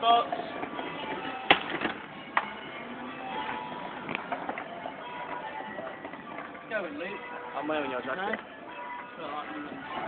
Box. Going, Luke. I'm wearing your jacket. No?